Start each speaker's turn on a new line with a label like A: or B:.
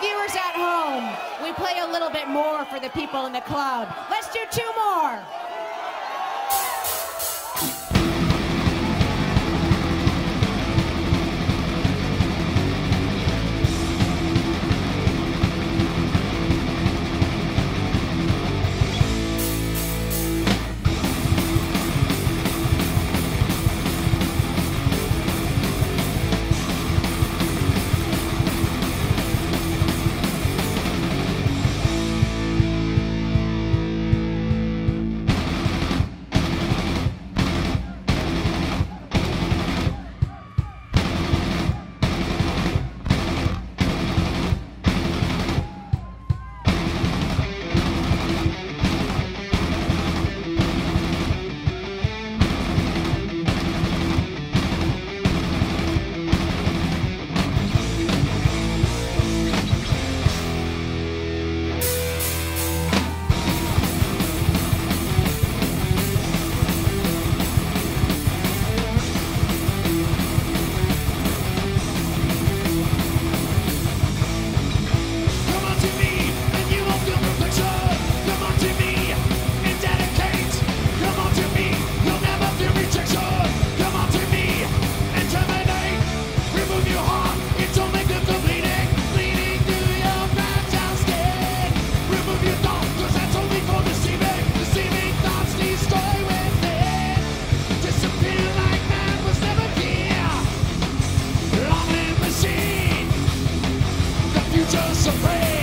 A: viewers at home, we play a little bit more for the people in the club. Let's do two more.
B: just a friend.